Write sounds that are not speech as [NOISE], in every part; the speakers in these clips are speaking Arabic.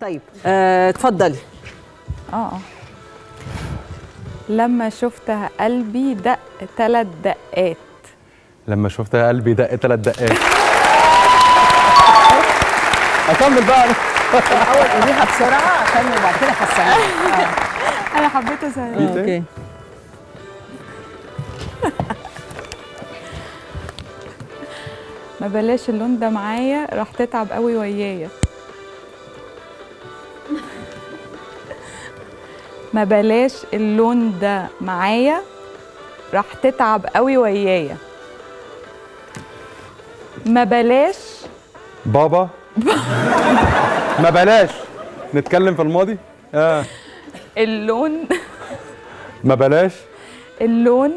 طيب آه، اتفضلي. آه. آه لما شفتها قلبي دق ثلاث دقات. لما شفتها قلبي دق ثلاث دقات. [LAUGHS] أكمل بقى. أنا. الأول قوليها [LAUGHS] بسرعة عشان وبعد كده فسريها [LAUGHS] أنا حبيت اسهل تاني؟ أوكي. ما بلاش اللون ده معايا راح تتعب قوي ويايا. ما بلاش اللون ده معايا. راح تتعب قوي ويايا. ما بلاش. بابا؟ [LAUGHS] ما بلاش. نتكلم في الماضي؟ آه. اللون. ما بلاش. اللون.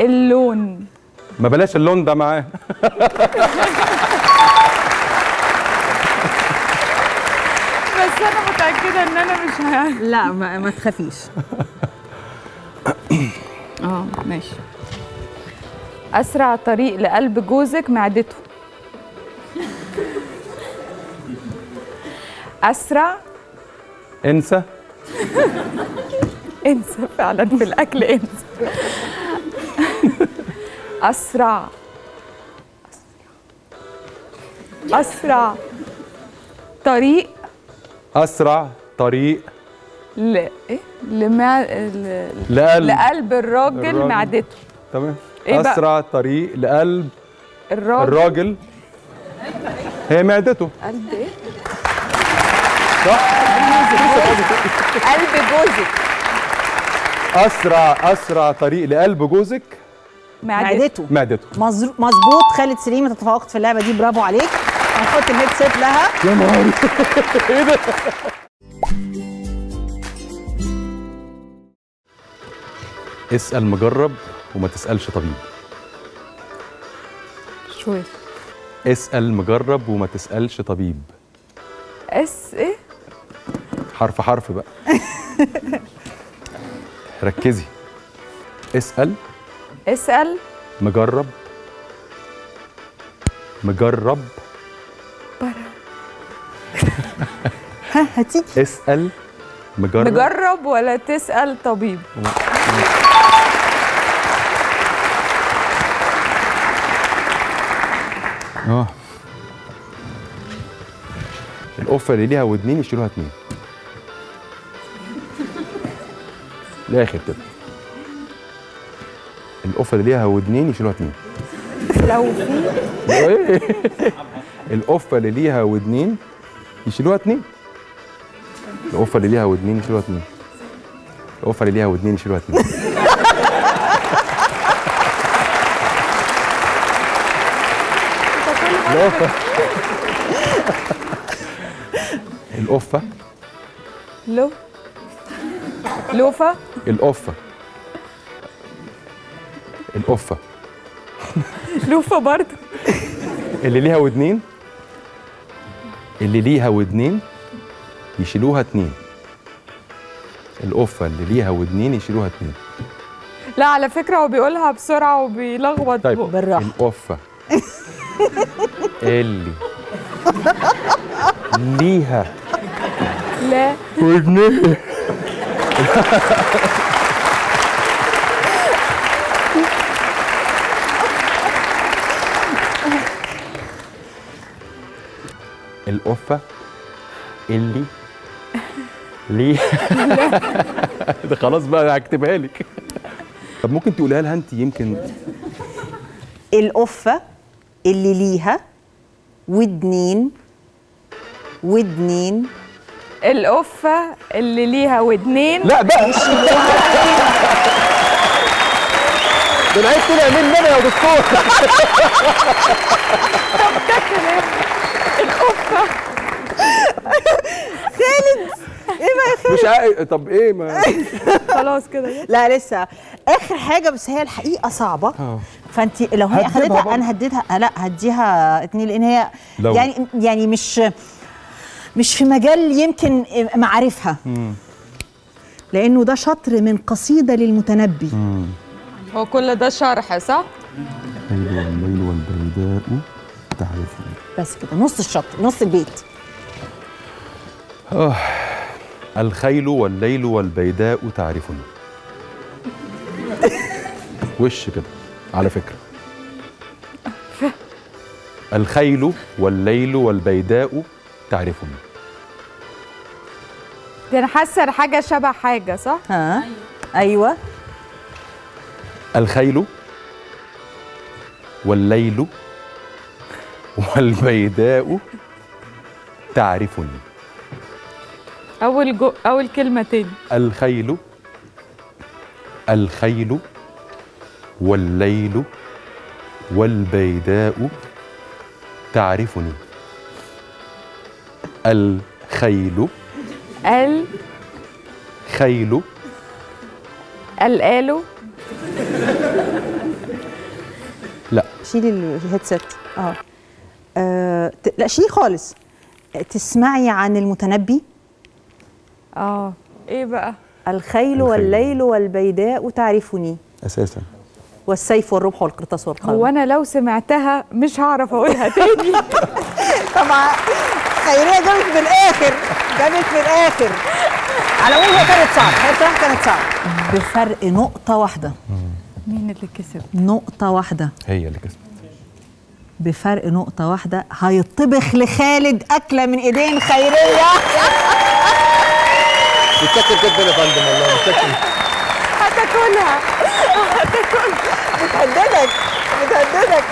اللون. ما بلاش اللون ده معاه [LAUGHS] بس أنا متاكده إن أنا مش ه... لا ما, ما تخافيش. [COUGHS] آه ماشي. أسرع طريق لقلب جوزك معدته. أسرع. انسى [LAUGHS] انسى فعلا في الأكل انسى [LAUGHS] أسرع. أسرع طريق أسرع طريق. ل إيه؟ لما ل... لقلب. لقلب الراجل, الراجل. معدته. تمام. إيه بقى؟ أسرع طريق لقلب الراجل, الراجل. هي معدته. قلب إيه؟ صح؟ قلب جوزك. أسرع أسرع طريق لقلب جوزك. معدته. معدته. مظبوط. خالد سليم أنت تفوقت في اللعبة دي. برافو عليك. هنحط الهيدسيت لها. يا نهاري. [LAUGHS] إيه ده؟ اسأل مجرب وما تسألش طبيب. شوي. اسأل مجرب وما تسألش طبيب. اس إيه؟ حرف حرف بقى. [LAUGHS] ركزي. اسأل. اسأل. مجرب. مجرب. ها هتيجي اسأل. مجرب. مجرب ولا تسأل طبيب؟ آه. القفه اللي ليها ودنين يشيلوها اتنين. الآخر كده القفه اللي ليها ودنين يشيلوها اتنين. لو في. إيه؟ القفه اللي ليها ودنين يشيلوها اتنين القفه اللي ليها ودنين يشيلوها اتنين القفه اللي ليها ودنين يشيلوها اتنين القفة. القفة. لو. لوفا. القفة. القفة. لوفا برضه. اللي ليها ودنين؟ اللي ليها ودنين يشيلوها اتنين. القفة اللي ليها ودنين يشيلوها اتنين. لا على فكرة هو بيقولها بسرعة وبيلخبط طيب. بالراحة. القفة اللي ليها لا. ودنين. [LAUGHS] القفه اللي ليه؟ [LAUGHS] ده خلاص بقى هكتبها لك. طب ممكن تقولها لها أنت يمكن؟ القفه اللي ليها ودنين ودنين. القفه اللي ليها ودنين. لا بقى ده [LAUGHS] العيب طلع مني أنا يا دكتور. [LAUGHS] مش عارف طب إيه ما [LAUGHS] خلاص كده. لا لسه. آخر حاجة بس هي الحقيقة صعبة. آه. فأنت لو هي اخدتها برضه. أنا هديتها لا هديها اتنين لأن هي لو. يعني يعني مش مش في مجال يمكن معارفها لأنه ده شطر من قصيدة للمتنبي. هو كل ده شرح صح؟ الليل والليل والبيداء تعرفني. بس كده نص الشطر نص البيت. الخيل والليل والبيداء تعرفني. وش كده؟ على فكرة. الخيل والليل والبيداء تعرفني. دي أنا حاسة حاجة شبه حاجة صح؟ ها؟ أيوه. الخيل والليل والبيداء تعرفني. أول جو أول كلمة تاني. الخيل الخيل والليل والبيداء تعرفني. الخيل ال خيل القالوا لا. شيلي الهيدسيت آه. آه، ت- لا شيلي خالص. تسمعي عن المتنبي. آه. إيه بقى؟ الخيل الخيل. والليل والبيداء تعرفني. أساسا. والسيف والرمح والقرطاس والقلم. هو أنا لو سمعتها مش هعرف أقولها تاني. [LAUGHS] طبعا. خيرية جابت من الآخر. جابت من الآخر. على هي كانت صعبة. هي بصراحة كانت صعبة. بفرق نقطة واحدة. مين اللي كسب؟ نقطة واحدة. هي اللي كسبت. بفرق نقطة واحدة. هيطبخ لخالد أكلة من إيدين خيرية. متشكر جدا يا فندم والله متشكر. هتاكلها بتهددك بتهددك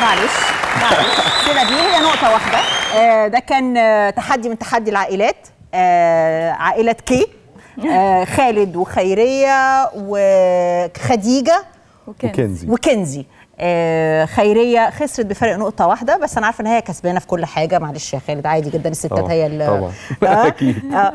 معلش معلش. سيبها دي هي نقطة واحدة. آه ده كان آه تحدي من تحدي العائلات. آه عائلة كي آه خالد وخيرية وخديجة وكنزي. وكنزي. آه خيرية خسرت بفرق نقطة واحدة بس أنا عارفة إن هي كسبانة في كل حاجة. معلش يا خالد عادي جدا الستات هي اللي طبعا. [LAUGHS] آه، أكيد. آه